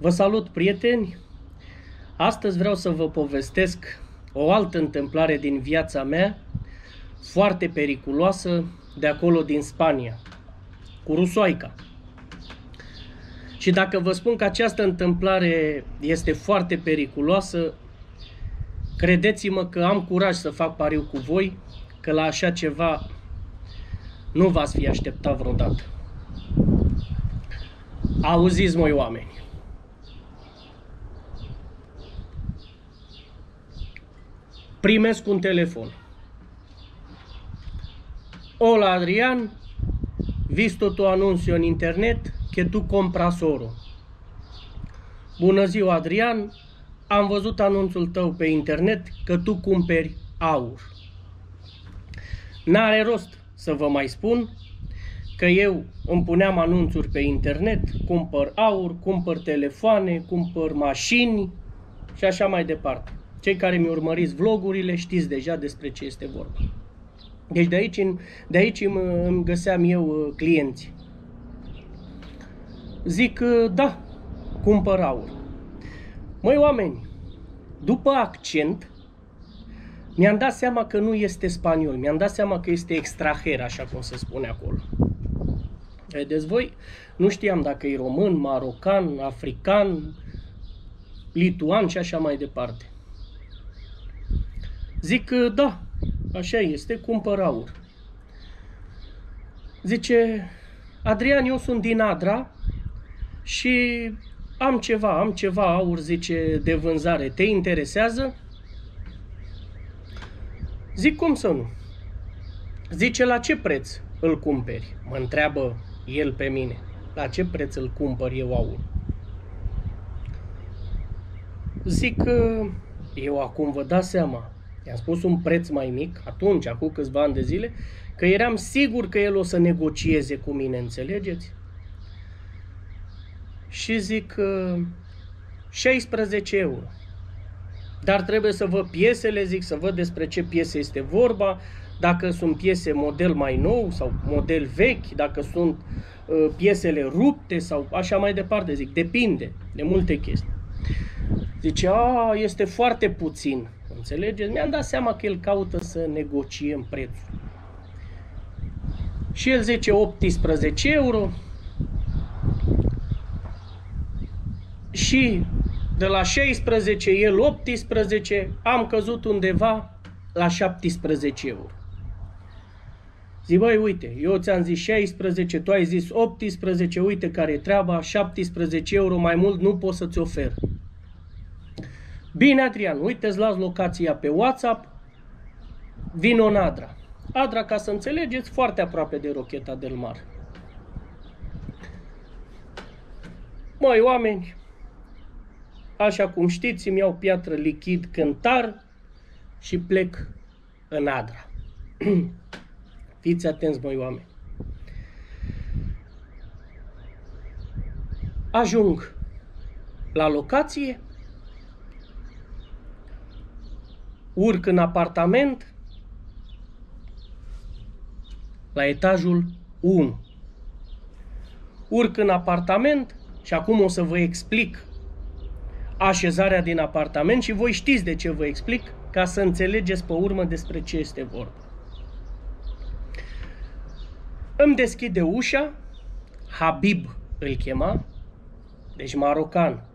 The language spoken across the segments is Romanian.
Vă salut, prieteni! Astăzi vreau să vă povestesc o altă întâmplare din viața mea, foarte periculoasă, de acolo din Spania, cu rusoaica. Și dacă vă spun că această întâmplare este foarte periculoasă, credeți-mă că am curaj să fac pariu cu voi, că la așa ceva nu v-ați fi așteptat vreodată. Auziți, moi oameni. Primesc un telefon. Hola Adrian, visto tu anuncio în internet că tu compras oro. Bună ziua Adrian, am văzut anunțul tău pe internet că tu cumperi aur. N-are rost să vă mai spun că eu îmi puneam anunțuri pe internet, cumpăr aur, cumpăr telefoane, cumpăr mașini și așa mai departe. Cei care mi urmăriți vlogurile știți deja despre ce este vorba. Deci de aici, de aici îmi, îmi găseam eu uh, clienți. Zic, uh, da, cumpăr aur. Măi oameni, după accent, mi-am dat seama că nu este spaniol, mi-am dat seama că este extraher, așa cum se spune acolo. Vedeți voi, nu știam dacă e român, marocan, african, lituan și așa mai departe. Zic că da, așa este, cumpăr aur. Zice, Adrian, eu sunt din Adra și am ceva, am ceva aur, zice, de vânzare. Te interesează? Zic, cum să nu? Zice, la ce preț îl cumperi? Mă întreabă el pe mine. La ce preț îl cumpăr eu aur? Zic că eu acum vă dați seama, i-am spus un preț mai mic, atunci, acum câțiva ani de zile, că eram sigur că el o să negocieze cu mine, înțelegeți? Și zic 16 euro. Dar trebuie să văd piesele, zic, să văd despre ce piese este vorba, dacă sunt piese model mai nou sau model vechi, dacă sunt uh, piesele rupte sau așa mai departe, zic, depinde de multe chestii. Zice, a, este foarte puțin, înțelegeți? Mi-am dat seama că el caută să negociem prețul. Și el zice 18 euro și de la 16, el 18, am căzut undeva la 17 euro. Zic, băi, uite, eu ți-am zis 16, tu ai zis 18, uite care e treaba, 17 euro mai mult nu pot să-ți ofer. Bine, Adrian, uite, îți las locația pe WhatsApp, vin în Adra. Adra, ca să înțelegeți, foarte aproape de Rocheta del Mar. Măi, oameni, așa cum știți, îmi iau piatră lichid cântar și plec în Adra. Fiți atenți, măi oameni. Ajung la locație, urc în apartament, la etajul 1. Urc în apartament și acum o să vă explic așezarea din apartament și voi știți de ce vă explic, ca să înțelegeți pe urmă despre ce este vorba. Îmi deschide ușa, Habib îl chema, deci marocan.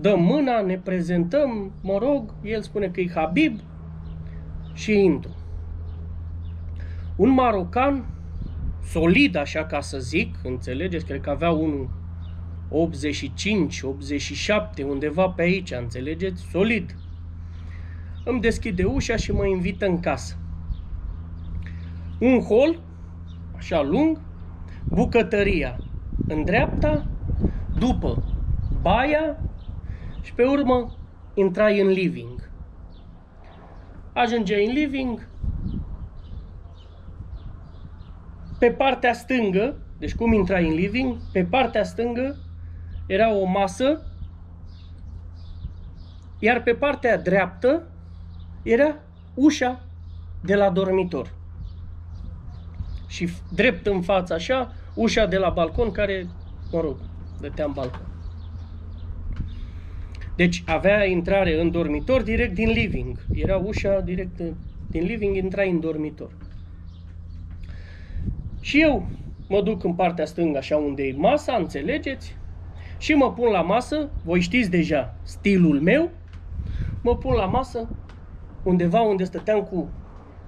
Dăm mâna, ne prezentăm, mă rog, el spune că e Habib și intru. Un marocan solid, așa ca să zic, înțelegeți, cred că avea unul 85, 87, undeva pe aici, înțelegeți? Solid. Îmi deschide ușa și mă invită în casă. Un hol, așa lung, bucătăria în dreapta, după baia și pe urmă intrai în living. Ajungeai în living, pe partea stângă, deci cum intrai în living, pe partea stângă era o masă, iar pe partea dreaptă era ușa de la dormitor. Și drept în față așa, ușa de la balcon care, mă rog, dătea în balcon. Deci avea intrare în dormitor direct din living. Era ușa direct din living, intrai în dormitor. Și eu mă duc în partea stângă, așa unde e masa, înțelegeți? Și mă pun la masă, voi știți deja stilul meu, mă pun la masă undeva unde stăteam cu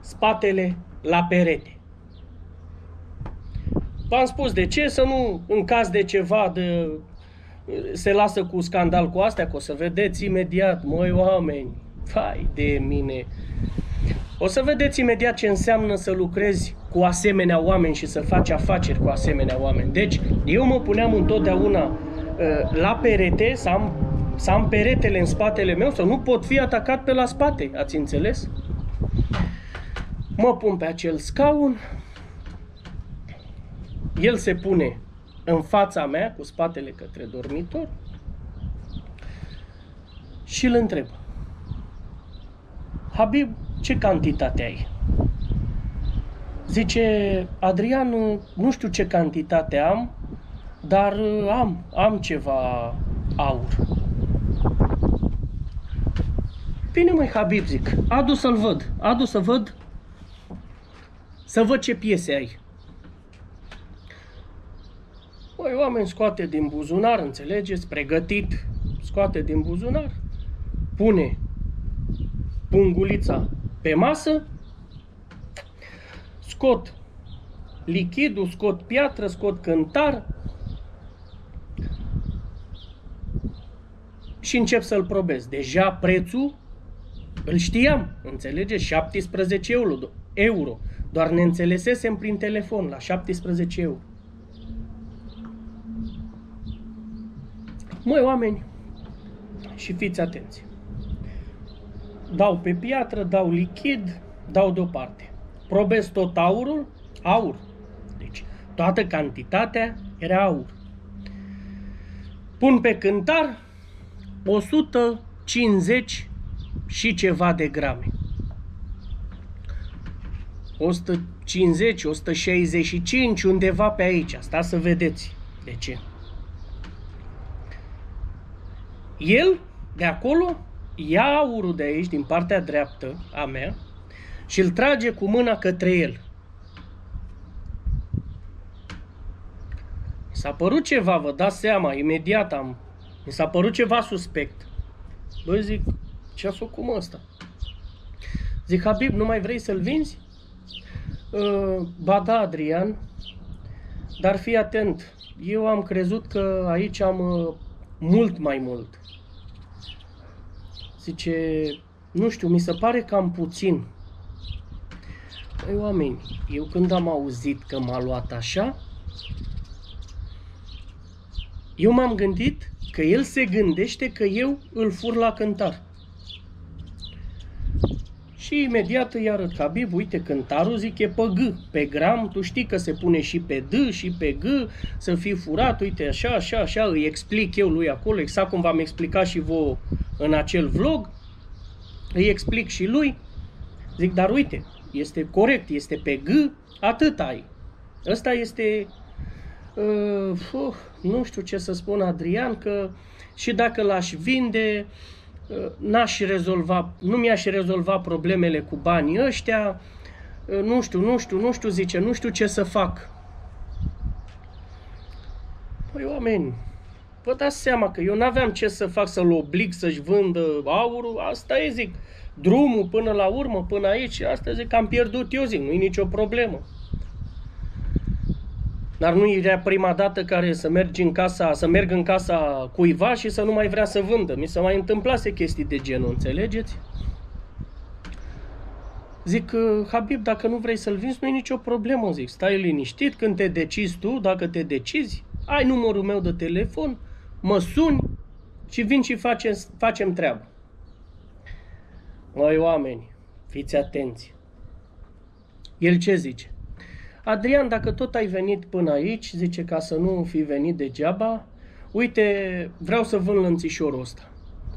spatele la perete. V-am spus de ce, să nu, în caz de ceva, de, se lasă cu scandal cu astea, că o să vedeți imediat, măi oameni, vai de mine. O să vedeți imediat ce înseamnă să lucrezi cu asemenea oameni și să faci afaceri cu asemenea oameni. Deci, eu mă puneam întotdeauna uh, la perete, să am, să am peretele în spatele meu, să nu pot fi atacat pe la spate, ați înțeles? Mă pun pe acel scaun, el se pune în fața mea, cu spatele către dormitor, și îl întreb. Habib, ce cantitate ai? Zice, Adrian, nu știu ce cantitate am, dar am, am ceva aur. Bine măi, Habib, zic, adu să-l văd, adu să văd, să văd ce piese ai. Păi, oameni scoate din buzunar, înțelegeți, pregătit, scoate din buzunar, pune pungulița pe masă, scot lichidul, scot piatră, scot cântar și încep să-l probez. Deja prețul îl știam, înțelegeți? 17 euro, euro. Doar ne înțelesesem prin telefon la 17 euro. Măi, oameni, și fiți atenți. Dau pe piatră, dau lichid, dau deoparte. Probez tot aurul, aur. Deci, toată cantitatea era aur. Pun pe cântar 150 și ceva de grame. 150, 165, undeva pe aici. Asta să vedeți. De ce? El, de acolo, ia aurul de aici, din partea dreaptă a mea, și îl trage cu mâna către el. Mi s-a părut ceva, vă dați seama, imediat am... Mi s-a părut ceva suspect. Bă, zic, ce a făcut mă ăsta? Zic, Habib, nu mai vrei să-l vinzi? Uh, ba da, Adrian, dar fii atent. Eu am crezut că aici am uh, mult mai mult. Zice, nu știu, mi se pare cam puțin. Păi oameni, eu când am auzit că m-a luat așa, eu m-am gândit că el se gândește că eu îl fur la cântar. Și imediat îi arăt Habib, uite, cântarul zic e pe G, pe gram, tu știi că se pune și pe D și pe G, să fii furat, uite, așa, așa, așa, îi explic eu lui acolo, exact cum v-am explicat și vouă în acel vlog, îi explic și lui, zic, dar uite, este corect, este pe G, atât ai. Ăsta este, uh, uh, nu știu ce să spun, Adrian, că și dacă l-aș vinde, uh, n-aș rezolva, nu mi-aș rezolva problemele cu banii ăștia, uh, nu știu, nu știu, nu știu, zice, nu știu ce să fac. Păi, oameni, vă dați seama că eu n-aveam ce să fac să-l oblig să-și vândă aurul, asta e, zic, drumul până la urmă, până aici, asta zic că am pierdut eu, zic, nu e nicio problemă. Dar nu era prima dată care să mergi în casa, să merg în casa cuiva și să nu mai vrea să vândă. Mi se mai întâmplase chestii de genul, înțelegeți? Zic, Habib, dacă nu vrei să-l vinzi, nu e nicio problemă, zic. Stai liniștit, când te decizi tu, dacă te decizi, ai numărul meu de telefon, mă suni și vin și facem, facem treabă. Măi oameni, fiți atenți. El ce zice? Adrian, dacă tot ai venit până aici, zice ca să nu fi venit degeaba, uite, vreau să vând lănțișorul ăsta.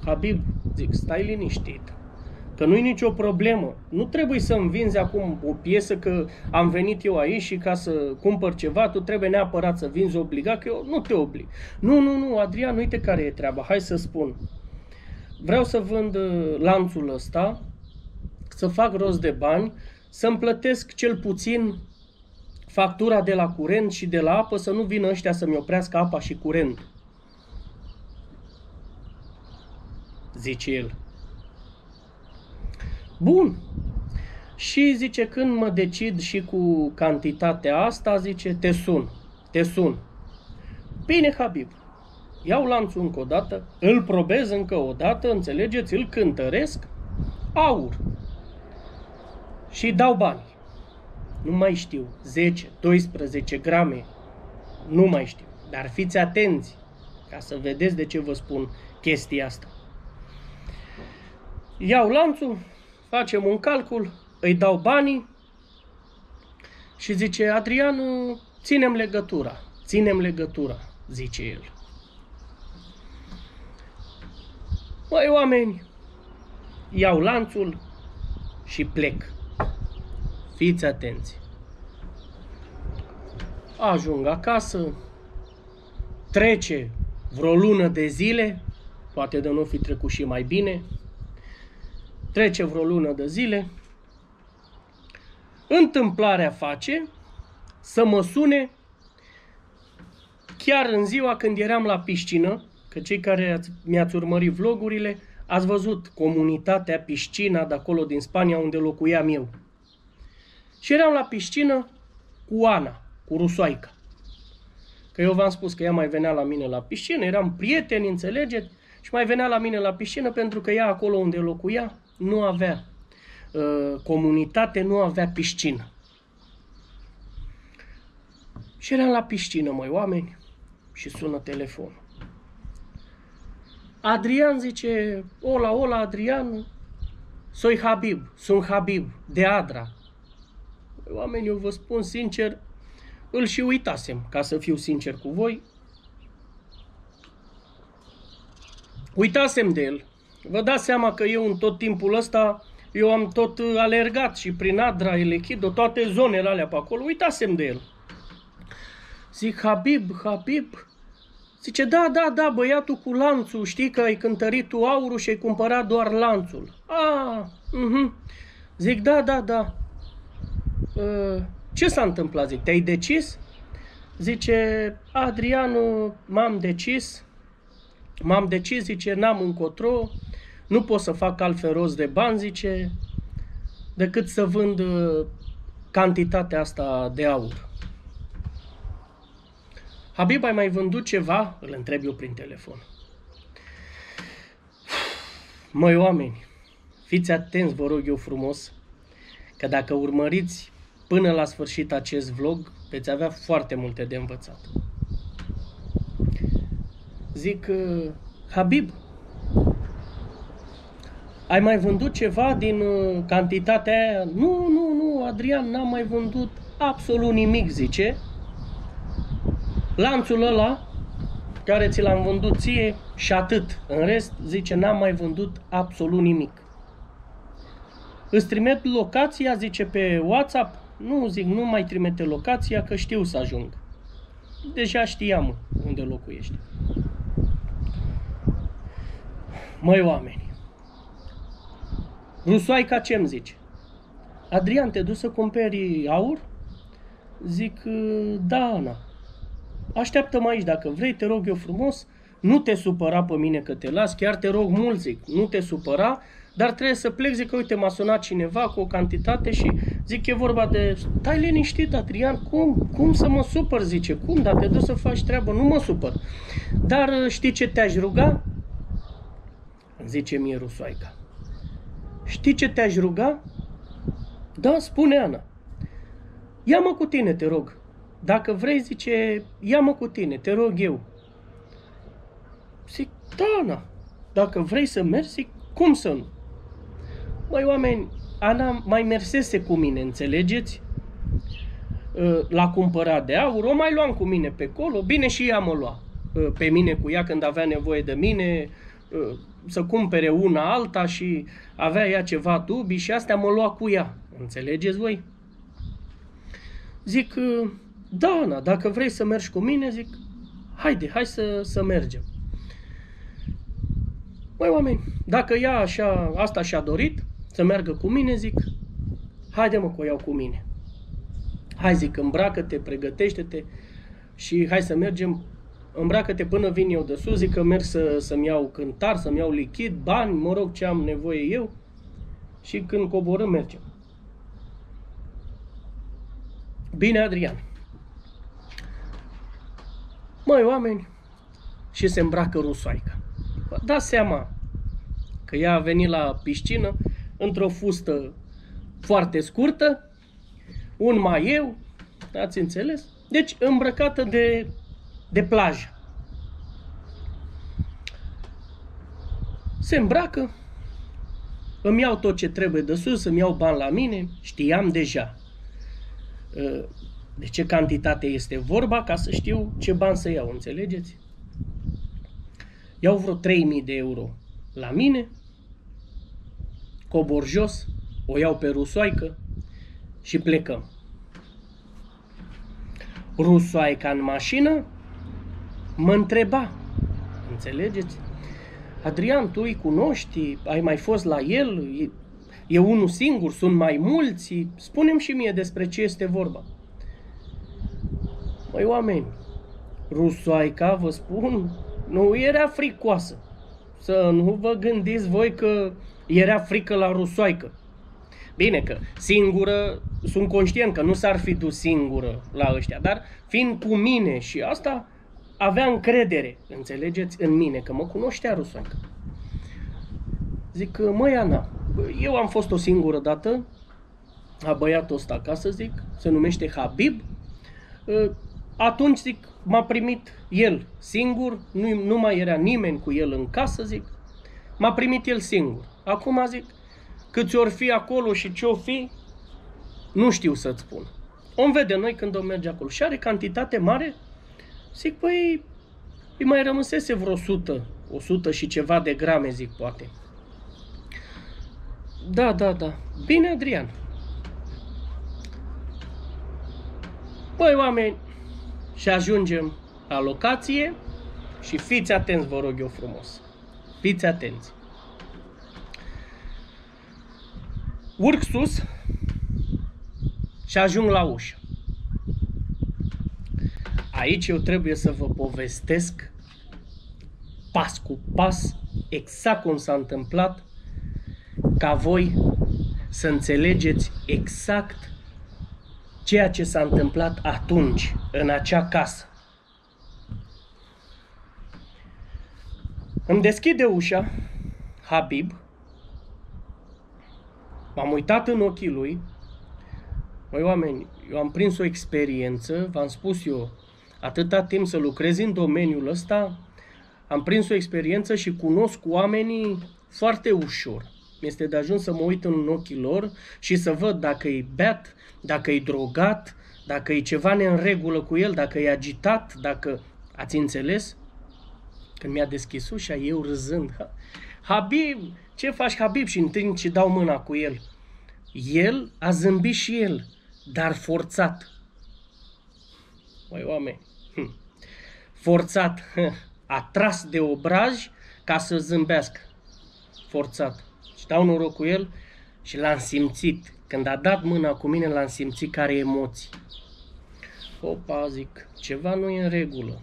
Habib, zic, stai liniștit, că nu-i nicio problemă. Nu trebuie să-mi vinzi acum o piesă că am venit eu aici și ca să cumpăr ceva, tu trebuie neapărat să vinzi obligat, că eu nu te oblig. Nu, nu, nu, Adrian, uite care e treaba, hai să spun. vreau să vând uh, lanțul ăsta, să fac rost de bani, să-mi plătesc cel puțin factura de la curent și de la apă, să nu vină ăștia să-mi oprească apa și curent. Zice el. Bun. Și zice, când mă decid și cu cantitatea asta, zice, te sun, te sun. Bine, Habib, iau lanțul încă o dată, îl probez încă o dată, înțelegeți, îl cântăresc, aur. Și dau bani. Nu mai știu, 10, 12 grame, nu mai știu. Dar fiți atenți, ca să vedeți de ce vă spun chestia asta. Iau lanțul, facem un calcul, îi dau banii și zice, Adrian, ținem legătura, ținem legătura, zice el. Măi, oameni, iau lanțul și plec. Fiți atenți. Ajung acasă, trece vreo lună de zile, poate de nu fi trecut și mai bine, trece vreo lună de zile, întâmplarea face să mă sune chiar în ziua când eram la piscină, că cei care mi-ați urmărit vlogurile, ați văzut comunitatea, piscina de acolo din Spania unde locuiam eu. Și eram la piscină cu Ana, cu Rusoaica. Că eu v-am spus că ea mai venea la mine la piscină, eram prieteni, înțelegeți? Și mai venea la mine la piscină pentru că ea acolo unde locuia nu avea uh, comunitate, nu avea piscină. Și eram la piscină, măi, oameni, și sună telefonul. Adrian zice, ola, ola, Adrian, soi Habib, sunt Habib, de Adra. Oameni, eu vă spun sincer, îl și uitasem, ca să fiu sincer cu voi. Uitasem de el. Vă dați seama că eu în tot timpul ăsta, eu am tot alergat și prin Adra, Elechido, toate zonele alea pe acolo, uitasem de el. Zic, Habib, Habib, Zice, da, da, da, băiatul cu lanțul, știi că ai cântărit tu aurul și ai cumpărat doar lanțul. Ah, uh-huh. Zic, da, da, da. Uh, ce s-a întâmplat? Zic, te-ai decis? Zice, Adrianu, m-am decis. M-am decis, zice, n-am încotro, nu pot să fac altfel rost de bani, zice, decât să vând uh, cantitatea asta de aur. Habib, ai mai vândut ceva? Îl întreb eu prin telefon. Măi oameni, fiți atenți, vă rog eu frumos, că dacă urmăriți până la sfârșit acest vlog, veți avea foarte multe de învățat. Zic, uh, Habib, ai mai vândut ceva din uh, cantitatea aia? Nu, nu, nu, Adrian, n-am mai vândut absolut nimic, zice. Lanțul ăla care ți l-am vândut ție și atât. În rest, zice, n-am mai vândut absolut nimic. Îți trimit locația, zice, pe WhatsApp? Nu, zic, nu mai trimite locația, că știu să ajung. Deja știam unde locuiești. Măi, oameni, Rusoaica ce-mi zice? Adrian, te duci să cumperi aur? Zic, da, Ana. Așteaptă-mă aici dacă vrei, te rog eu frumos, nu te supăra pe mine că te las, chiar te rog mult, zic, nu te supăra, dar trebuie să plec, zic că uite m-a sunat cineva cu o cantitate și zic e vorba de, stai liniștit Adrian, cum, cum să mă supăr, zice, cum, dar te duci să faci treabă, nu mă supăr. Dar știi ce te-aș ruga? Zice mie Rusoaica. Știi ce te-aș ruga? Da, spune Ana. Ia-mă cu tine, te rog. Dacă vrei, zice, ia-mă cu tine, te rog eu. Zic, da, na. Dacă vrei să mergi, zic, cum să nu? Măi, oameni, Ana mai mersese cu mine, înțelegeți? Ă, la cumpărat de aur, o mai luam cu mine pe colo, bine și ea mă lua ă, pe mine cu ea când avea nevoie de mine, ă, să cumpere una alta și avea ea ceva dubii și astea mă lua cu ea. Înțelegeți voi? Zic, da, Ana, dacă vrei să mergi cu mine, zic, haide, hai să, să mergem. Băi, oameni, dacă ea așa, asta și-a dorit, să meargă cu mine, zic, haide mă că o iau cu mine. Hai zic, îmbracă-te, pregătește-te și hai să mergem, îmbracă-te până vin eu de sus, zic că merg să, să-mi iau cântar, să-mi iau lichid, bani, mă rog ce am nevoie eu și când coborâm mergem. Bine, Adrian. Măi, oameni, și se îmbracă rusoaica. Vă dați seama că ea a venit la piscină într-o fustă foarte scurtă, un maieu, ați înțeles? Deci îmbrăcată de, de plajă. Se îmbracă, îmi iau tot ce trebuie de sus, îmi iau bani la mine, știam deja ă, de ce cantitate este vorba ca să știu ce bani să iau, înțelegeți? Iau vreo 3000 de euro la mine, cobor jos, o iau pe rusoaică și plecăm. Rusoaica în mașină mă întreba, înțelegeți? Adrian, tu îi cunoști, ai mai fost la el, e, e unul singur, sunt mai mulți, spunem și mie despre ce este vorba. Măi oameni, rusoaica, vă spun, nu era fricoasă. Să nu vă gândiți voi că era frică la rusoaică. Bine că singură, sunt conștient că nu s-ar fi dus singură la ăștia, dar fiind cu mine și asta, avea încredere, înțelegeți, în mine, că mă cunoștea rusoaică. Zic, măi Ana, eu am fost o singură dată, a băiatul ăsta acasă, zic, se numește Habib, atunci, zic, m-a primit el singur, nu, nu mai era nimeni cu el în casă, zic, m-a primit el singur. Acum, zic, câți ori fi acolo și ce o fi, nu știu să-ți spun. Om vede noi când o merge acolo și are cantitate mare, zic, păi, îi mai rămăsese vreo 100, 100 și ceva de grame, zic, poate. Da, da, da. Bine, Adrian. Păi, oameni, și ajungem la locație și fiți atenți, vă rog eu frumos. Fiți atenți. Urc sus și ajung la ușă. Aici eu trebuie să vă povestesc pas cu pas exact cum s-a întâmplat ca voi să înțelegeți exact ceea ce s-a întâmplat atunci, în acea casă. Îmi deschide ușa Habib, m-am uitat în ochii lui, Măi oameni, eu am prins o experiență, v-am spus eu, atâta timp să lucrez în domeniul ăsta, am prins o experiență și cunosc oamenii foarte ușor. Mi-este de ajuns să mă uit în ochii lor și să văd dacă e beat, dacă e drogat, dacă e ceva neînregulă cu el, dacă e agitat, dacă... Ați înțeles? Când mi-a deschis ușa, eu râzând. Habib, ce faci, Habib? Și întâi ce dau mâna cu el. El a zâmbit și el, dar forțat. Măi, oameni, hm. forțat, a tras de obraj ca să zâmbească. Forțat. Și dau noroc cu el și l-am simțit. Când a dat mâna cu mine, l-am simțit care emoții. Opa, zic, ceva nu e în regulă.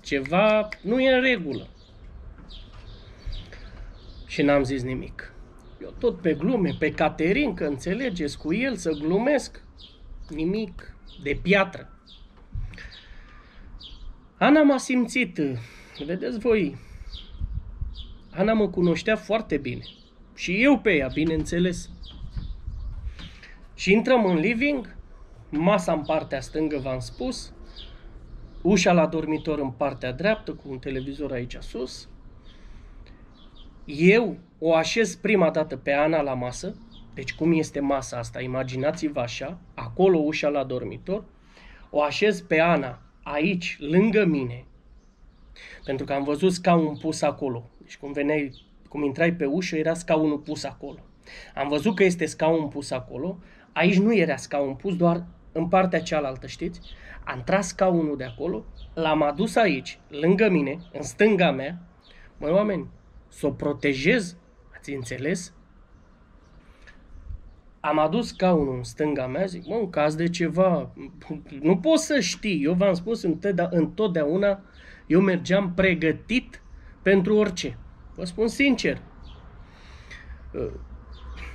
Ceva nu e în regulă. Și n-am zis nimic. Eu tot pe glume, pe Caterin, că înțelegeți, cu el să glumesc. Nimic de piatră. Ana m-a simțit, vedeți voi, Ana mă cunoștea foarte bine. Și eu pe ea, bineînțeles. Și intrăm în living, masa în partea stângă, v-am spus, ușa la dormitor în partea dreaptă, cu un televizor aici sus. Eu o așez prima dată pe Ana la masă, deci cum este masa asta, imaginați-vă așa, acolo ușa la dormitor, o așez pe Ana aici, lângă mine, pentru că am văzut scaun pus acolo. Deci cum veneai cum intrai pe ușă, era scaunul pus acolo. Am văzut că este scaun pus acolo, aici nu era scaun pus, doar în partea cealaltă, știți? Am tras scaunul de acolo, l-am adus aici, lângă mine, în stânga mea. Măi, oameni, să o protejez, ați înțeles? Am adus scaunul în stânga mea, zic, mă, în caz de ceva, nu pot să știi, eu v-am spus întotdeauna, eu mergeam pregătit pentru orice. Vă spun sincer,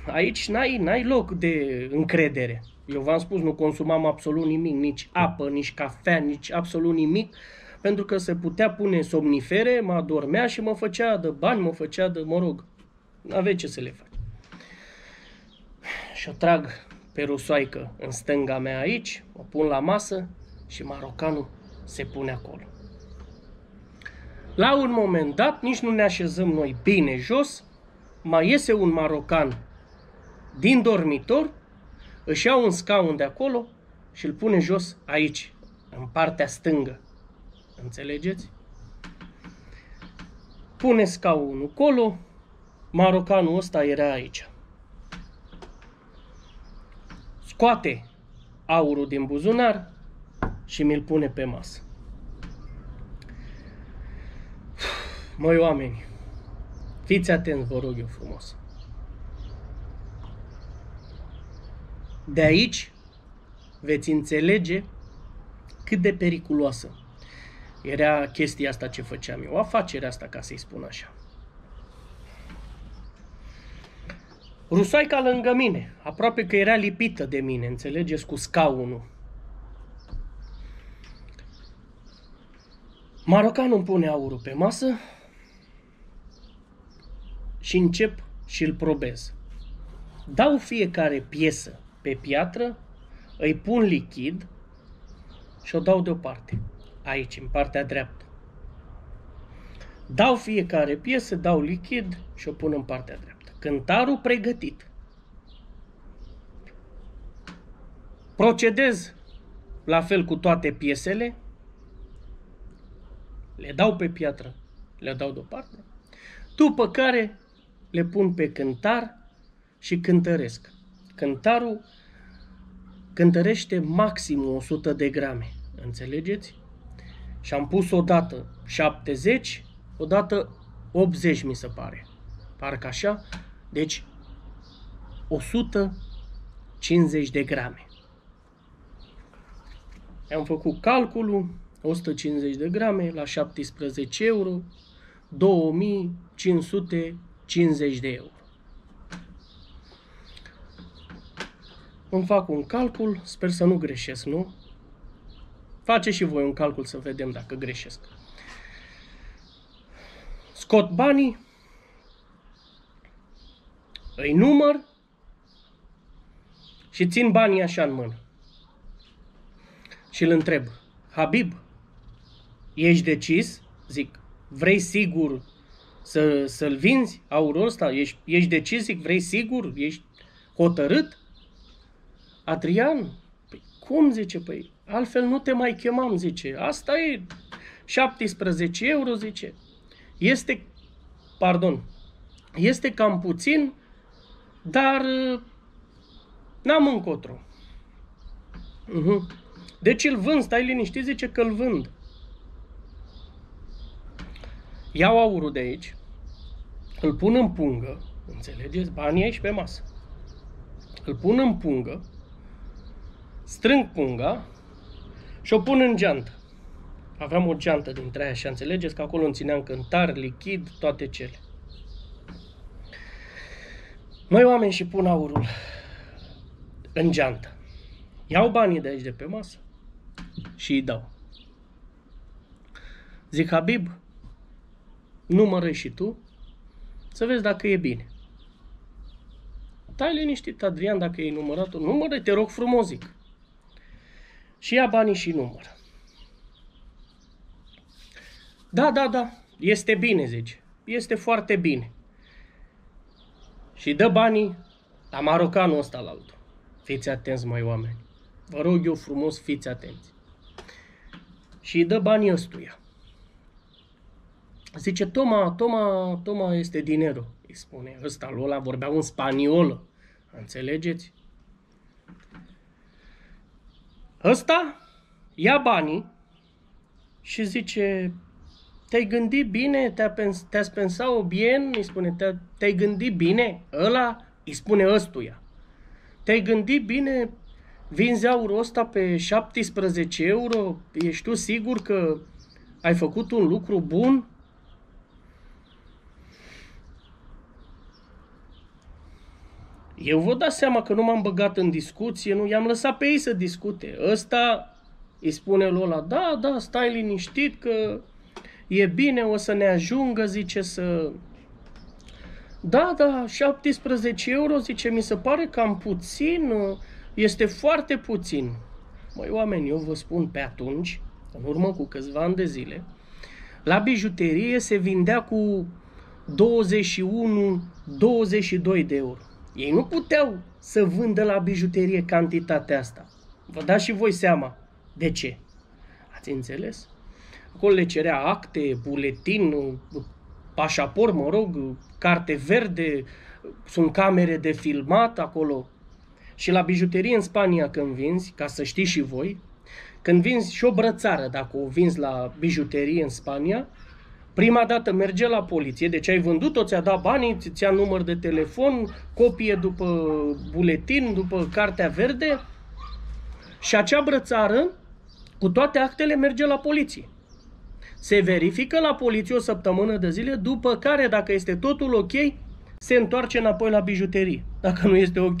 aici n-ai, n-ai loc de încredere. Eu v-am spus, nu consumam absolut nimic, nici apă, nici cafea, nici absolut nimic, pentru că se putea pune somnifere, mă adormea și mă făcea de bani, mă făcea de, mă rog, n-aveai ce să le faci. Și o trag pe rusoaică în stânga mea aici, o pun la masă și marocanul se pune acolo. La un moment dat, nici nu ne așezăm noi bine jos, mai iese un marocan din dormitor, își ia un scaun de acolo și îl pune jos aici, în partea stângă. Înțelegeți? Pune scaunul acolo, marocanul ăsta era aici. Scoate aurul din buzunar și mi-l pune pe masă. Măi oameni, fiți atenți, vă rog eu frumos. De aici veți înțelege cât de periculoasă era chestia asta ce făceam eu, afacerea asta, ca să-i spun așa. Rusoaica lângă mine, aproape că era lipită de mine, înțelegeți, cu scaunul. Marocanul îmi pune aurul pe masă și încep și îl probez. Dau fiecare piesă pe piatră, îi pun lichid și o dau deoparte, aici, în partea dreaptă. Dau fiecare piesă, dau lichid și o pun în partea dreaptă. Cântarul pregătit. Procedez la fel cu toate piesele, le dau pe piatră, le dau deoparte, după care le pun pe cântar și cântăresc. Cântarul cântărește maxim 100 de grame, înțelegeți? Și am pus odată 70, odată 80 mi se pare. Parcă așa. Deci 150 de grame. Am făcut calculul, 150 de grame la 17 euro, 2550 de euro. Îmi fac un calcul, sper să nu greșesc, nu? Face și voi un calcul să vedem dacă greșesc. Scot banii, îi număr și țin banii așa în mână. Și îl întreb, Habib, ești decis? Zic, vrei sigur să, să-l vinzi aurul ăsta? Ești, ești decis? Zic, vrei sigur? Ești hotărât? Adrian, păi cum zice, păi altfel nu te mai chemam, zice. Asta e 17 euro, zice. Este, pardon, este cam puțin, dar n-am încotro. Uh-huh. Deci îl vând, stai liniștit, zice că îl vând. Iau aurul de aici, îl pun în pungă, înțelegeți? Banii aici pe masă. Îl pun în pungă, strâng punga și o pun în geantă. Aveam o geantă dintre aia și înțelegeți că acolo îmi țineam cântar, lichid, toate cele. Noi oameni și pun aurul în geantă. Iau banii de aici de pe masă și îi dau. Zic, Habib, numără și tu să vezi dacă e bine. Tai liniștit, Adrian, dacă e numărat numără te rog frumos, zic. Și ia banii și număr. Da, da, da, este bine, zice. Este foarte bine. Și dă banii la marocanul ăsta la altul. Fiți atenți, mai oameni. Vă rog eu frumos, fiți atenți. Și îi dă banii ăstuia. Zice, Toma, Toma, Toma este dinero. Îi spune ăsta, ăla vorbea un spaniol. Înțelegeți? Ăsta ia banii și zice, te-ai gândit bine? Te-a pens- te-ați pensat bien? Îi spune, te te-ai gândit bine? Ăla îi spune ăstuia. Te-ai gândit bine? Vinzi aurul ăsta pe 17 euro? Ești tu sigur că ai făcut un lucru bun? Eu vă dați seama că nu m-am băgat în discuție, nu i-am lăsat pe ei să discute. Ăsta îi spune lui ăla, da, da, stai liniștit că e bine, o să ne ajungă, zice, să... Da, da, 17 euro, zice, mi se pare cam puțin, este foarte puțin. Măi, oameni, eu vă spun pe atunci, în urmă cu câțiva ani de zile, la bijuterie se vindea cu 21-22 de euro. Ei nu puteau să vândă la bijuterie cantitatea asta. Vă dați și voi seama de ce. Ați înțeles? Acolo le cerea acte, buletin, pașaport, mă rog, carte verde, sunt camere de filmat acolo. Și la bijuterie în Spania când vinzi, ca să știți și voi, când vinzi și o brățară, dacă o vinzi la bijuterie în Spania, Prima dată merge la poliție, deci ai vândut-o, ți-a dat banii, ți-a număr de telefon, copie după buletin, după cartea verde și acea brățară cu toate actele merge la poliție. Se verifică la poliție o săptămână de zile, după care, dacă este totul ok, se întoarce înapoi la bijuterie. Dacă nu este ok,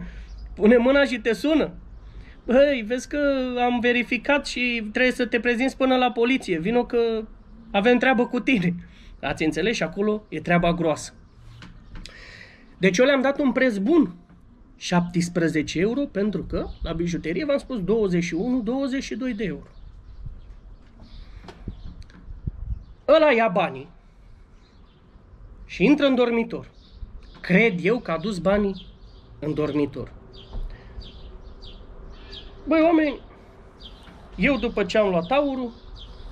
pune mâna și te sună. Băi, vezi că am verificat și trebuie să te prezinți până la poliție. Vino că avem treabă cu tine. Ați înțeles? Și acolo e treaba groasă. Deci eu le-am dat un preț bun. 17 euro pentru că la bijuterie v-am spus 21-22 de euro. Ăla ia banii și intră în dormitor. Cred eu că a dus banii în dormitor. Băi, oameni, eu după ce am luat aurul,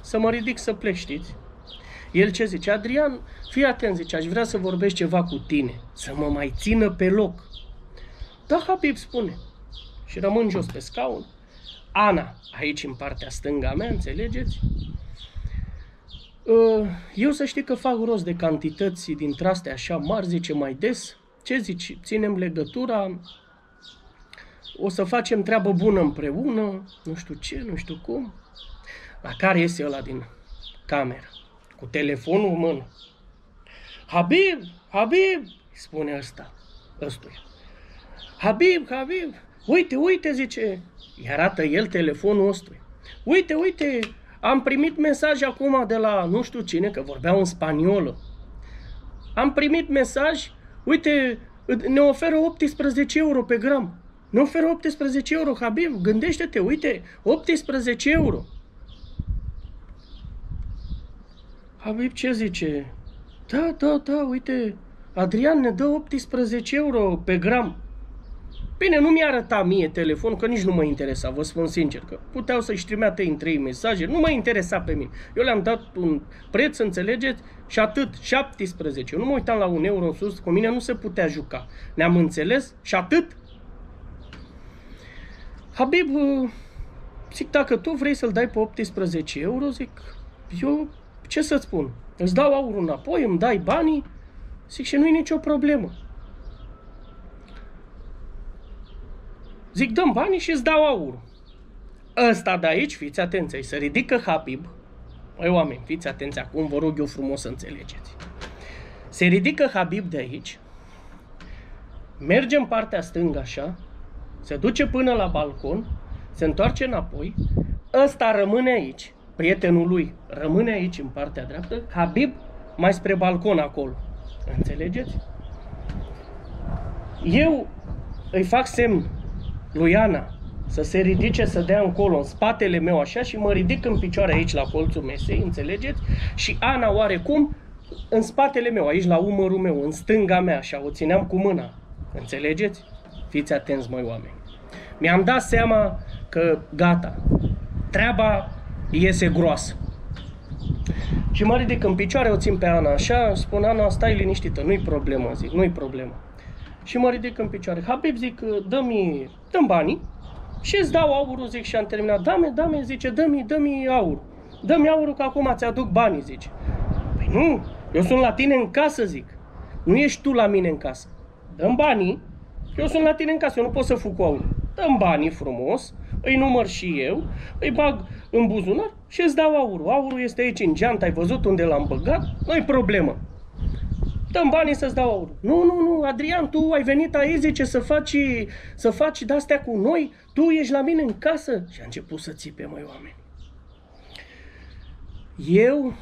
să mă ridic să plec, știți? El ce zice? Adrian, fii atent, zice, aș vrea să vorbești ceva cu tine, să mă mai țină pe loc. Da, Habib spune. Și rămân jos pe scaun. Ana, aici în partea stânga mea, înțelegeți? Uh, eu să știi că fac rost de cantități dintre astea așa mari, zice mai des. Ce zici? Ținem legătura, o să facem treabă bună împreună, nu știu ce, nu știu cum. La care iese ăla din cameră? Cu telefonul în mână. Habib, Habib, spune ăsta, ăstuia. Habib, Habib, uite, uite, zice, îi arată el telefonul ăstuia. Uite, uite, am primit mesaj acum de la nu știu cine, că vorbeau în spaniolă. Am primit mesaj, uite, ne oferă 18 euro pe gram. Ne oferă 18 euro, Habib, gândește-te, uite, 18 euro. Habib ce zice? Da, da, da, uite, Adrian ne dă 18 euro pe gram. Bine, nu mi-a arătat mie telefonul, că nici nu mă interesa, vă spun sincer, că puteau să-și trimeată în trei mesaje, nu mă interesa pe mine. Eu le-am dat un preț, înțelegeți, și atât, 17. Eu nu mă uitam la un euro în sus, cu mine nu se putea juca. Ne-am înțeles și atât. Habib, zic, dacă tu vrei să-l dai pe 18 euro, zic, eu ce să-ți spun? Îți dau aurul înapoi, îmi dai banii, zic și nu-i nicio problemă. Zic, dăm banii și îți dau aurul. Ăsta de aici, fiți atenți, să ridică Habib. Măi oameni, fiți atenți acum, vă rog eu frumos să înțelegeți. Se ridică Habib de aici, merge în partea stângă așa, se duce până la balcon, se întoarce înapoi, ăsta rămâne aici, prietenul lui rămâne aici în partea dreaptă, Habib mai spre balcon acolo. Înțelegeți? Eu îi fac semn lui Ana să se ridice, să dea încolo în spatele meu așa și mă ridic în picioare aici la colțul mesei, înțelegeți? Și Ana oarecum în spatele meu, aici la umărul meu, în stânga mea, așa, o țineam cu mâna. Înțelegeți? Fiți atenți, măi oameni. Mi-am dat seama că gata, treaba iese groasă. Și mă ridic în picioare, o țin pe Ana așa, spun Ana, stai liniștită, nu-i problemă, zic, nu-i problemă. Și mă ridic în picioare. Habib, zic, dă-mi, dă banii și îți dau aurul, zic, și am terminat. Da-mi, da-mi, zice, dă-mi, dă-mi aur. dă-mi aurul că acum ți-aduc banii, zice. Păi nu, eu sunt la tine în casă, zic. Nu ești tu la mine în casă. Dăm banii, eu sunt la tine în casă, eu nu pot să fug cu aurul. Dăm banii frumos, îi număr și eu, îi bag în buzunar și îți dau aurul. Aurul este aici în geantă, ai văzut unde l-am băgat? Nu-i problemă. Dăm banii să-ți dau aurul. Nu, nu, nu, Adrian, tu ai venit aici, zice, să faci, să faci de-astea cu noi, tu ești la mine în casă. Și a început să țipe, mai oameni. Eu,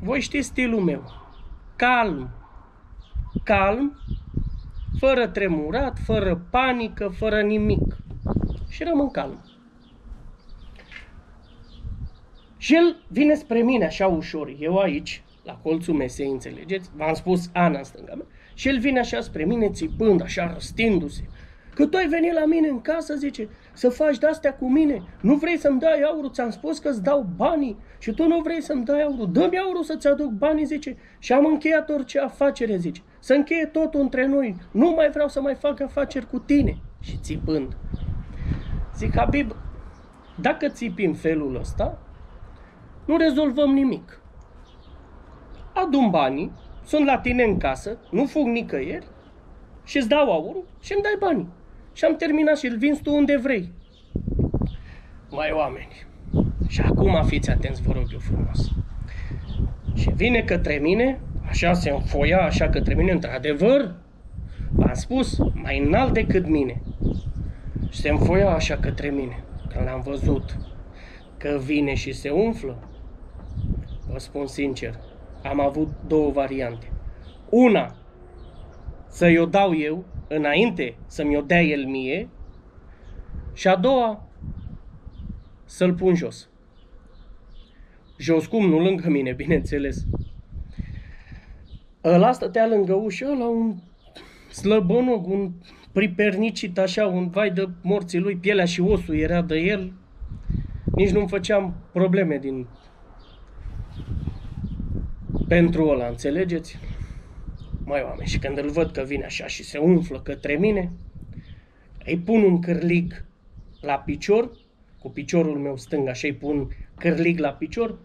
voi știți stilul meu, calm, calm, fără tremurat, fără panică, fără nimic. Și rămân calm. Și el vine spre mine așa ușor, eu aici, la colțul mesei, înțelegeți? V-am spus Ana în stânga mea. Și el vine așa spre mine, țipând, așa răstindu-se. Că tu ai venit la mine în casă, zice, să faci de-astea cu mine. Nu vrei să-mi dai aurul, ți-am spus că îți dau banii și tu nu vrei să-mi dai aurul. Dă-mi aurul să-ți aduc banii, zice, și am încheiat orice afacere, zice. Să încheie totul între noi. Nu mai vreau să mai fac afaceri cu tine. Și țipând. Zic, Habib, dacă țipi în felul ăsta, nu rezolvăm nimic. Adun banii, sunt la tine în casă, nu fug nicăieri și îți dau aurul și îmi dai banii. Și am terminat și îl vinzi tu unde vrei. Mai oameni, și acum fiți atenți, vă rog eu frumos. Și vine către mine, așa se înfoia, așa către mine, într-adevăr, v-am spus, mai înalt decât mine. Și se înfoia așa către mine, când l-am văzut că vine și se umflă. Vă spun sincer, am avut două variante. Una, să-i o dau eu înainte să-mi o dea el mie și a doua, să-l pun jos. Jos cum? Nu lângă mine, bineînțeles. Ăla stătea lângă ușă, la un slăbănog, un pripernicit așa, un vai de morții lui, pielea și osul era de el. Nici nu-mi făceam probleme din pentru ăla, înțelegeți? Mai oameni, și când îl văd că vine așa și se umflă către mine, îi pun un cârlig la picior, cu piciorul meu stâng, așa îi pun cârlig la picior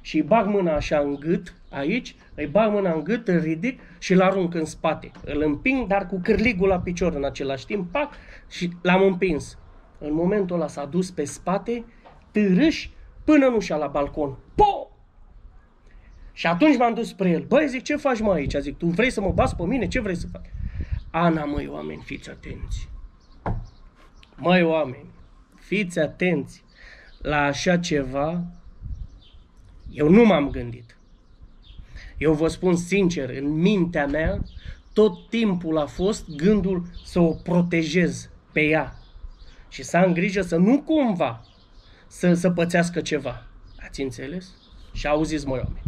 și îi bag mâna așa în gât, aici, îi bag mâna în gât, îl ridic și îl arunc în spate. Îl împing, dar cu cârligul la picior în același timp, pac, și l-am împins. În momentul ăla s-a dus pe spate, târâș, până nu și-a la balcon. Po! Și atunci m-am dus spre el. Băi, zic, ce faci mă aici? Zic, tu vrei să mă bați pe mine? Ce vrei să fac? Ana, măi, oameni, fiți atenți. Măi, oameni, fiți atenți. La așa ceva, eu nu m-am gândit. Eu vă spun sincer, în mintea mea, tot timpul a fost gândul să o protejez pe ea și să am grijă să nu cumva să, să pățească ceva. Ați înțeles? Și auziți, măi oameni.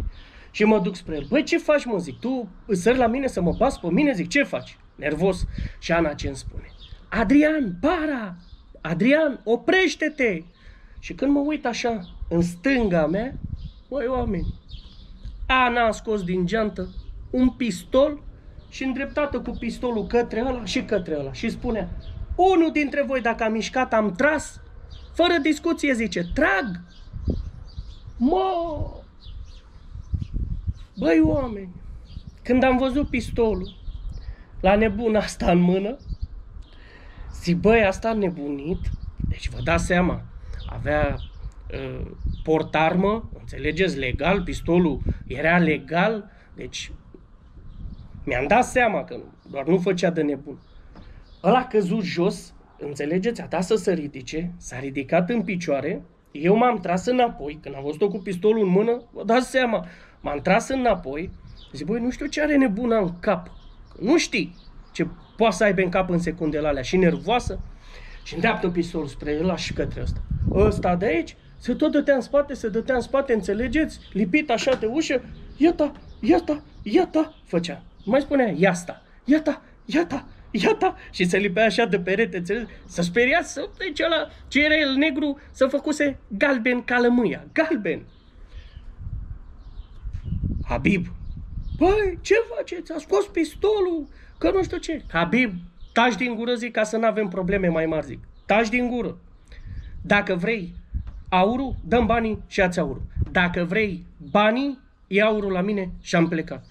Și mă duc spre el. Băi, ce faci, mă? Zic, tu sări la mine să mă bați pe mine? Zic, ce faci? Nervos. Și Ana ce îmi spune? Adrian, para! Adrian, oprește-te! Și când mă uit așa, în stânga mea, măi, oameni, Ana a scos din geantă un pistol și îndreptată cu pistolul către ăla și către ăla. Și spunea, unul dintre voi, dacă am mișcat, am tras, fără discuție, zice, trag! Mă, Băi, oameni, când am văzut pistolul la nebun asta în mână, zic, băi, asta a nebunit. Deci vă dați seama, avea uh, portarmă, înțelegeți, legal, pistolul era legal, deci mi-am dat seama că doar nu făcea de nebun. Ăla a căzut jos, înțelegeți, a dat să se ridice, s-a ridicat în picioare, eu m-am tras înapoi, când am văzut-o cu pistolul în mână, vă dați seama, M-am tras înapoi, zic, băi, nu știu ce are nebuna în cap. Nu știi ce poate să aibă în cap în secundele alea și nervoasă. Și îndreaptă pistolul spre el și către ăsta. Ăsta de aici se tot dătea în spate, se dătea în spate, înțelegeți? Lipit așa de ușă, iata, iata, iata, făcea. Mai spunea, iasta, iata, iata, iata, și se lipea așa de perete, înțelegeți? Să speria să, deci ăla, ce era el negru, să făcuse galben ca lămâia, galben. Habib, băi, ce faceți? A scos pistolul, că nu știu ce. Habib, taci din gură, zic, ca să nu avem probleme mai mari, zic. Taci din gură. Dacă vrei, aurul, dăm banii și ați aurul. Dacă vrei banii, ia aurul la mine și am plecat.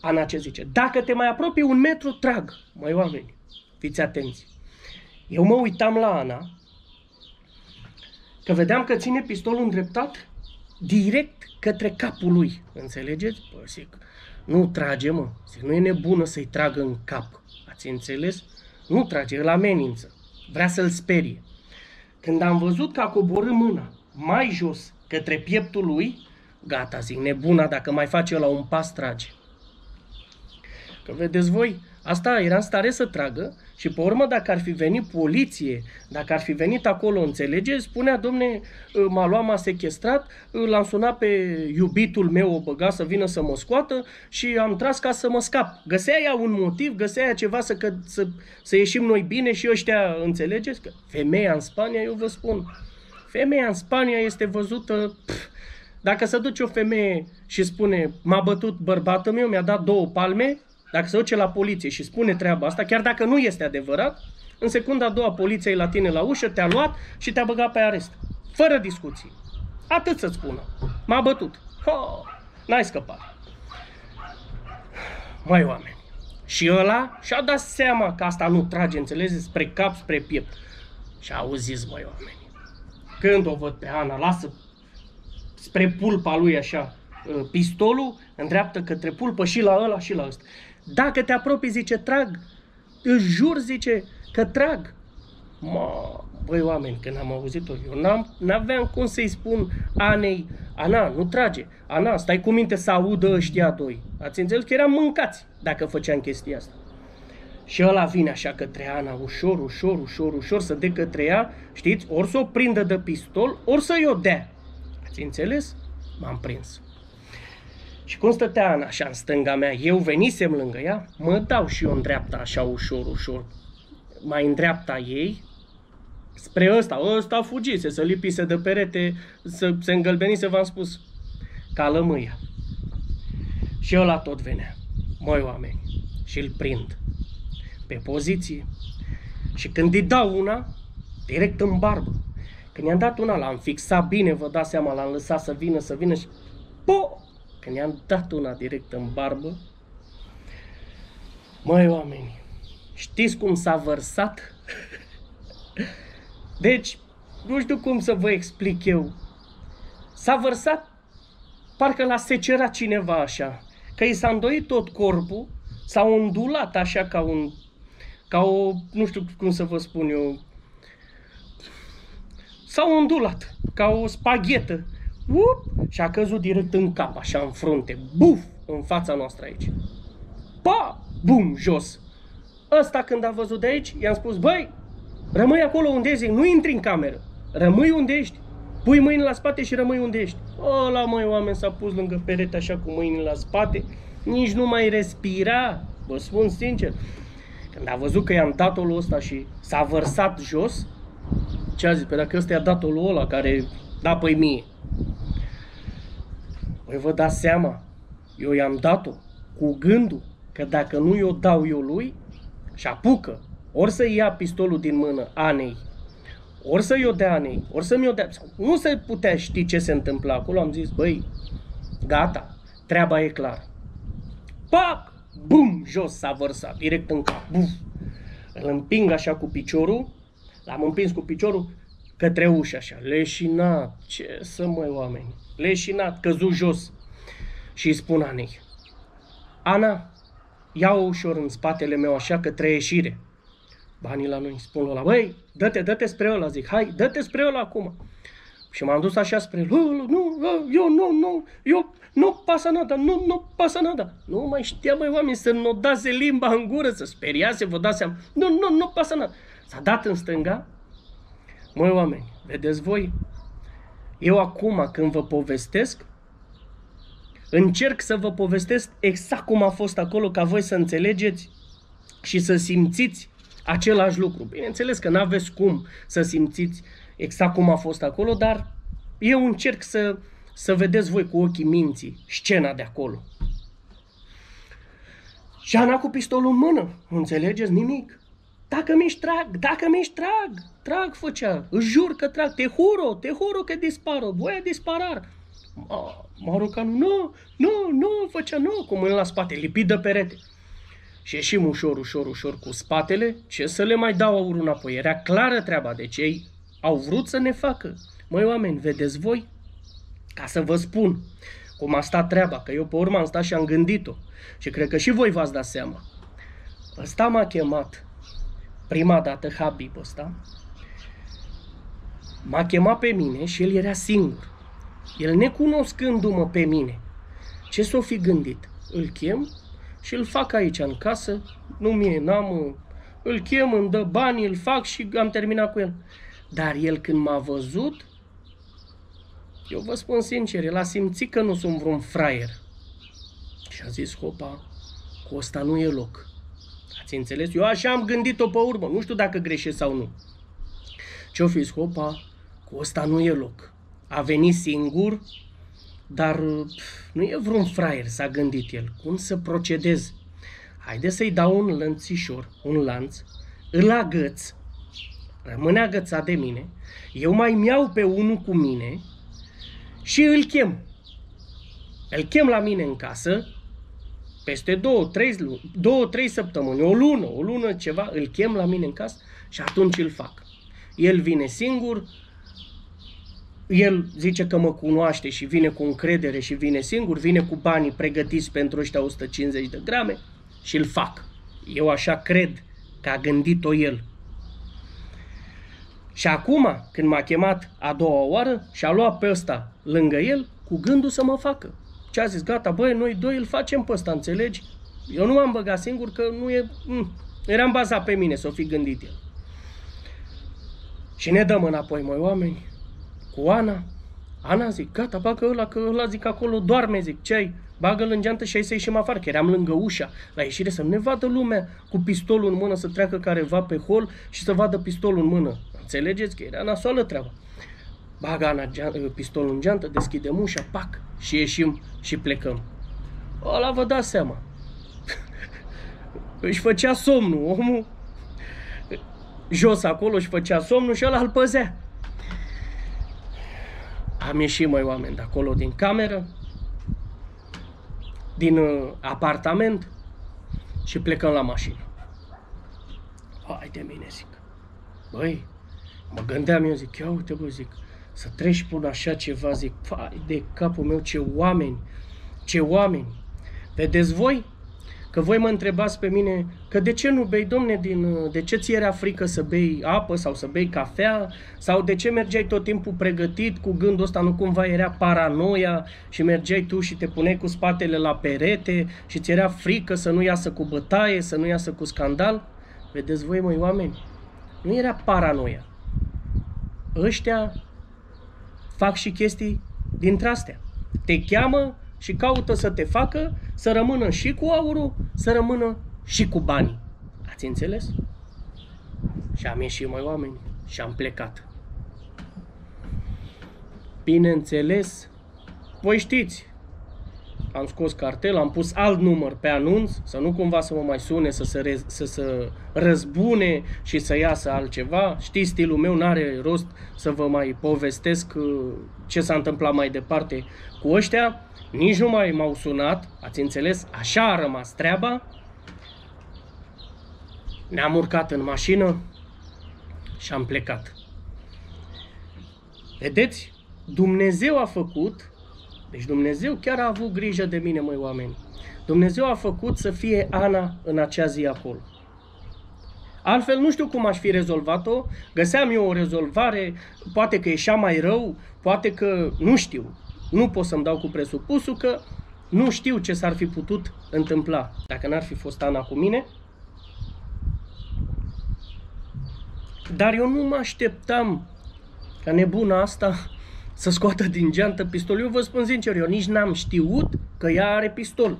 Ana ce zice? Dacă te mai apropii un metru, trag. Mai oameni, fiți atenți. Eu mă uitam la Ana, că vedeam că ține pistolul îndreptat direct către capul lui. Înțelegeți? Păi, zic, nu trage, mă. Zic, nu e nebună să-i tragă în cap. Ați înțeles? Nu trage, îl amenință. Vrea să-l sperie. Când am văzut că a coborât mâna mai jos către pieptul lui, gata, zic, nebuna, dacă mai face la un pas, trage. Că vedeți voi, asta era în stare să tragă și pe urmă dacă ar fi venit poliție, dacă ar fi venit acolo, înțelege, spunea, domne, m-a luat, m-a sequestrat, l-am sunat pe iubitul meu, o băga să vină să mă scoată și am tras ca să mă scap. Găsea ea un motiv, găsea ea ceva să, că, să, să ieșim noi bine și ăștia, înțelegeți? Că femeia în Spania, eu vă spun, femeia în Spania este văzută... Pf, dacă se duce o femeie și spune, m-a bătut bărbatul meu, mi-a dat două palme, dacă se duce la poliție și spune treaba asta, chiar dacă nu este adevărat, în secunda a doua poliția e la tine la ușă, te-a luat și te-a băgat pe arest. Fără discuții. Atât să-ți spună. M-a bătut. Ho, n-ai scăpat. Mai oameni. Și ăla și-a dat seama că asta nu trage, înțelegeți, spre cap, spre piept. Și auziți, mai oameni. Când o văd pe Ana, lasă spre pulpa lui așa ă, pistolul, îndreaptă către pulpă și la ăla și la ăsta. Dacă te apropii, zice, trag. Îți jur, zice, că trag. Ma, băi oameni, când am auzit-o, eu n-am, n-aveam cum să-i spun Anei, Ana, nu trage, Ana, stai cu minte să audă ăștia doi. Ați înțeles că eram mâncați dacă făceam chestia asta. Și ăla vine așa către Ana, ușor, ușor, ușor, ușor, să dea către ea, știți, ori să o prindă de pistol, ori să-i o dea. Ați înțeles? M-am prins. Și cum stătea Ana așa în stânga mea, eu venisem lângă ea, mă dau și eu în dreapta așa ușor, ușor. Mai în dreapta ei, spre ăsta, ăsta fugise, să lipise de perete, să se îngălbenise, v-am spus, ca lămâia. Și ăla tot venea, măi oameni, și îl prind pe poziție. Și când îi dau una, direct în barbă. Când i-am dat una, l-am fixat bine, vă dați seama, l-am lăsat să vină, să vină și... Po! Când i-am dat una direct în barbă, măi oameni, știți cum s-a vărsat? deci, nu știu cum să vă explic eu. S-a vărsat, parcă l-a secerat cineva așa, că i s-a îndoit tot corpul, s-a ondulat așa ca un, ca o, nu știu cum să vă spun eu, s-a ondulat, ca o spaghetă Up, și a căzut direct în cap, așa în frunte. Buf! În fața noastră aici. Pa! Bum! Jos. Ăsta când a văzut de aici, i-am spus, băi, rămâi acolo unde ești, nu intri în cameră. Rămâi unde ești. Pui mâini la spate și rămâi unde ești. Ăla, măi, oameni, s-a pus lângă perete așa cu mâinile la spate. Nici nu mai respira. Vă spun sincer. Când a văzut că i-am dat ăsta și s-a vărsat jos, ce a zis? Pe dacă ăsta i-a dat ăla care da păi mie. Păi vă dați seama, eu i-am dat-o cu gândul că dacă nu i-o dau eu lui și apucă, ori să ia pistolul din mână Anei, ori să i-o dea Anei, ori să mi-o dea... Nu se putea ști ce se întâmplă acolo. Am zis, băi, gata, treaba e clară. Pac! Bum! Jos s-a vărsat, direct în cap. Buf! Îl împing așa cu piciorul, l-am împins cu piciorul către ușă așa, leșinat, ce să mai oameni leșinat, căzut jos. Și îi spun Anei, Ana, ia-o ușor în spatele meu așa către ieșire. Banii la noi, spun la băi, dă-te, dă-te spre ăla, zic, hai, dă-te spre ăla acum. Și m-am dus așa spre, nu, nu, eu nu, nu, eu nu pasă nada, nu, nu pasă nada. Nu mai știa, mai oameni, să nodase limba în gură, să speriase, vă dați seama. Nu, nu, nu pasă nada. S-a dat în stânga. Măi, oameni, vedeți voi, eu acum, când vă povestesc, încerc să vă povestesc exact cum a fost acolo, ca voi să înțelegeți și să simțiți același lucru. Bineînțeles că nu aveți cum să simțiți exact cum a fost acolo, dar eu încerc să, să vedeți voi cu ochii minții scena de acolo. Și Ana cu pistolul în mână, înțelegeți nimic. Dacă mi-și trag, dacă mi-și trag, trag, făcea, își jur că trag, te huro, te huro că dispară, voia a disparar. Marocanul, nu, nu, nu, făcea, nu, cu mâna la spate, lipit de perete. Și ieșim ușor, ușor, ușor cu spatele, ce să le mai dau aurul înapoi. Era clară treaba, deci ei au vrut să ne facă. Măi oameni, vedeți voi? Ca să vă spun cum a stat treaba, că eu pe urmă am stat și am gândit-o. Și cred că și voi v-ați dat seama. Ăsta m-a chemat prima dată, Habib ăsta, m-a chemat pe mine și el era singur. El necunoscându-mă pe mine, ce s-o fi gândit? Îl chem și îl fac aici în casă, nu mie, n-am, îl chem, îmi dă bani, îl fac și am terminat cu el. Dar el când m-a văzut, eu vă spun sincer, el a simțit că nu sunt vreun fraier. Și a zis, hopa, cu ăsta nu e loc. Ați înțeles? Eu așa am gândit-o pe urmă, nu știu dacă greșesc sau nu. Ce-o fi, hopa, cu ăsta nu e loc. A venit singur, dar pf, nu e vreun fraier, s-a gândit el. Cum să procedez? Haide să-i dau un lănțișor, un lanț, îl agăț, rămâne agățat de mine, eu mai miau pe unul cu mine și îl chem. Îl chem la mine în casă, peste două, trei, două, trei săptămâni, o lună, o lună ceva, îl chem la mine în casă și atunci îl fac. El vine singur, el zice că mă cunoaște și vine cu încredere și vine singur, vine cu banii pregătiți pentru ăștia 150 de grame și îl fac. Eu așa cred că a gândit-o el. Și acum, când m-a chemat a doua oară și a luat pe ăsta lângă el, cu gândul să mă facă. Ce a zis, gata, băi, noi doi îl facem pe ăsta, înțelegi? Eu nu m-am băgat singur că nu e... Mm, eram bazat pe mine să o fi gândit el. Și ne dăm înapoi, măi, oameni, cu Ana. Ana zic, gata, bagă ăla, că ăla zic acolo doarme, zic, ce ai? Bagă-l în geantă și ai să ieșim afară, că eram lângă ușa, la ieșire să nu ne vadă lumea cu pistolul în mână, să treacă careva pe hol și să vadă pistolul în mână. Înțelegeți că era nasoală treaba. Bagă Ana pistolul în geantă, deschidem ușa, pac, și ieșim și plecăm. Ăla vă dați seama. își făcea somnul, omul jos acolo își făcea somnul și ăla îl păzea. Am ieșit, mai oameni, de acolo din cameră, din uh, apartament și plecăm la mașină. Hai de mine, zic. Băi, mă gândeam eu, zic, ia uite, bă, zic, să treci până așa ceva, zic, fai de capul meu, ce oameni, ce oameni. Vedeți voi? Că voi mă întrebați pe mine că de ce nu bei, domne, din, de ce ți era frică să bei apă sau să bei cafea sau de ce mergeai tot timpul pregătit cu gândul ăsta, nu cumva era paranoia și mergeai tu și te puneai cu spatele la perete și ți era frică să nu iasă cu bătaie, să nu iasă cu scandal? Vedeți voi, măi, oameni, nu era paranoia. Ăștia fac și chestii dintre astea. Te cheamă și caută să te facă să rămână și cu aurul, să rămână și cu banii. Ați înțeles? Și am ieșit, mai oameni, și am plecat. Bineînțeles, voi știți, am scos cartel, am pus alt număr pe anunț, să nu cumva să mă mai sune, să se, rez, să se răzbune și să iasă altceva. Știți, stilul meu n-are rost să vă mai povestesc uh, ce s-a întâmplat mai departe cu ăștia. Nici nu mai m-au sunat, ați înțeles? Așa a rămas treaba. Ne-am urcat în mașină și am plecat. Vedeți? Dumnezeu a făcut deci Dumnezeu chiar a avut grijă de mine, măi oameni. Dumnezeu a făcut să fie Ana în acea zi acolo. Altfel nu știu cum aș fi rezolvat-o, găseam eu o rezolvare, poate că ieșea mai rău, poate că nu știu. Nu pot să-mi dau cu presupusul că nu știu ce s-ar fi putut întâmpla dacă n-ar fi fost Ana cu mine. Dar eu nu mă așteptam ca nebuna asta să scoată din geantă pistolul. Eu vă spun sincer, eu nici n-am știut că ea are pistol.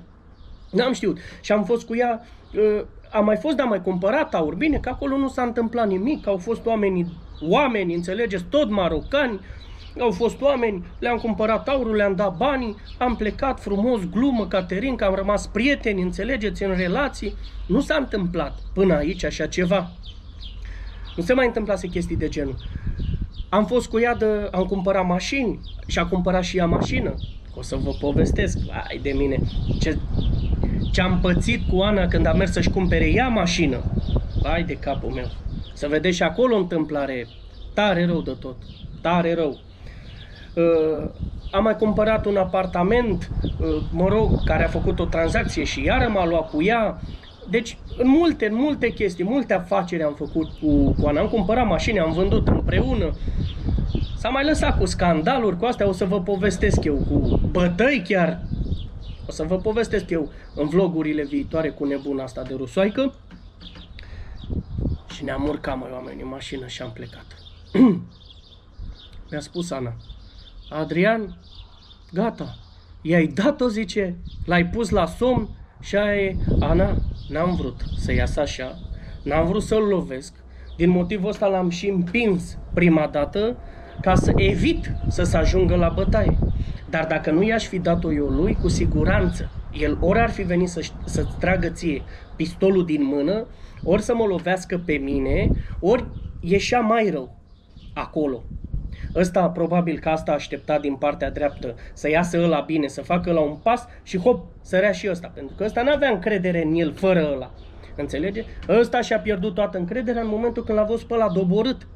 N-am știut. Și am fost cu ea, uh, am mai fost, dar am mai cumpărat aur. Bine, că acolo nu s-a întâmplat nimic, au fost oameni, oameni, înțelegeți, tot marocani, au fost oameni, le-am cumpărat aurul, le-am dat banii, am plecat frumos, glumă, Caterin, că am rămas prieteni, înțelegeți, în relații. Nu s-a întâmplat până aici așa ceva. Nu se mai întâmplase chestii de genul. Am fost cu ea de, am cumpărat mașini și a cumpărat și ea mașină. O să vă povestesc, ai de mine, ce, ce am pățit cu Ana când a mers să-și cumpere ea mașină. Hai de capul meu. Să vedeți și acolo o întâmplare tare rău de tot. Tare rău. Uh, am mai cumpărat un apartament, uh, mă rog, care a făcut o tranzacție și iară m-a luat cu ea. Deci, în multe, în multe chestii, multe afaceri am făcut cu, cu Ana. Am cumpărat mașini, am vândut împreună. S-a mai lăsat cu scandaluri, cu astea o să vă povestesc eu, cu bătăi chiar. O să vă povestesc eu în vlogurile viitoare cu nebuna asta de rusoaică. Și ne-am urcat, mai oameni, în mașină și am plecat. Mi-a spus Ana, Adrian, gata, i-ai dat-o, zice, l-ai pus la somn și ai, Ana, n-am vrut să iasă așa, n-am vrut să-l lovesc, din motivul ăsta l-am și împins prima dată ca să evit să se ajungă la bătaie. Dar dacă nu i-aș fi dat-o eu lui, cu siguranță, el ori ar fi venit să, să-ți tragă ție pistolul din mână, ori să mă lovească pe mine, ori ieșea mai rău acolo. Ăsta probabil că asta aștepta din partea dreaptă să iasă ăla bine, să facă la un pas și hop, sărea și ăsta. Pentru că ăsta n-avea încredere în el fără ăla. Înțelege? Ăsta și-a pierdut toată încrederea în momentul când l-a văzut pe ăla doborât.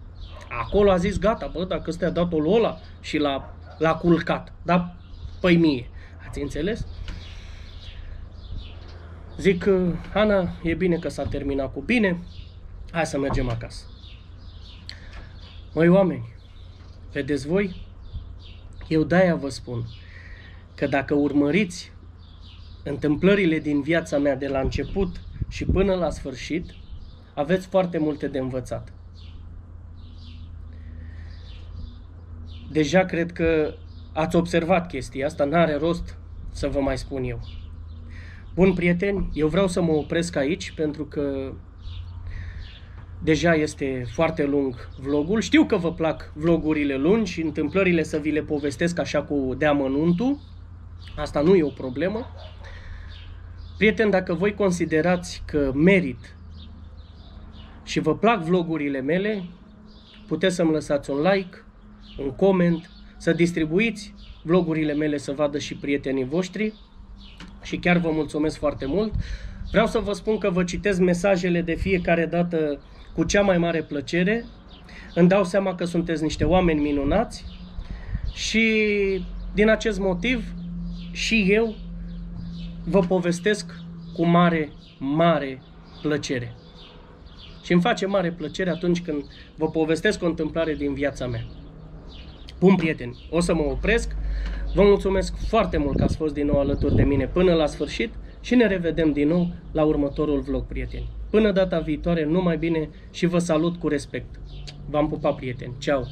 Acolo a zis, gata, bă, dacă ăsta a dat-o ăla și l-a, l-a culcat. Da? Păi mie. Ați înțeles? Zic, Ana, e bine că s-a terminat cu bine, hai să mergem acasă. Măi oameni, vedeți voi? Eu de-aia vă spun că dacă urmăriți întâmplările din viața mea de la început și până la sfârșit, aveți foarte multe de învățat. Deja cred că ați observat chestia asta, n-are rost să vă mai spun eu. Bun, prieteni, eu vreau să mă opresc aici pentru că deja este foarte lung vlogul. Știu că vă plac vlogurile lungi și întâmplările să vi le povestesc așa cu deamănuntul. Asta nu e o problemă. Prieteni, dacă voi considerați că merit și vă plac vlogurile mele, puteți să-mi lăsați un like, un coment, să distribuiți vlogurile mele să vadă și prietenii voștri și chiar vă mulțumesc foarte mult. Vreau să vă spun că vă citesc mesajele de fiecare dată cu cea mai mare plăcere. Îmi dau seama că sunteți niște oameni minunați și din acest motiv și eu vă povestesc cu mare, mare plăcere. Și îmi face mare plăcere atunci când vă povestesc o întâmplare din viața mea. Bun, prieteni, o să mă opresc. Vă mulțumesc foarte mult că ați fost din nou alături de mine până la sfârșit și ne revedem din nou la următorul vlog, prieteni. Până data viitoare, numai bine și vă salut cu respect. V-am pupat, prieteni. Ceau!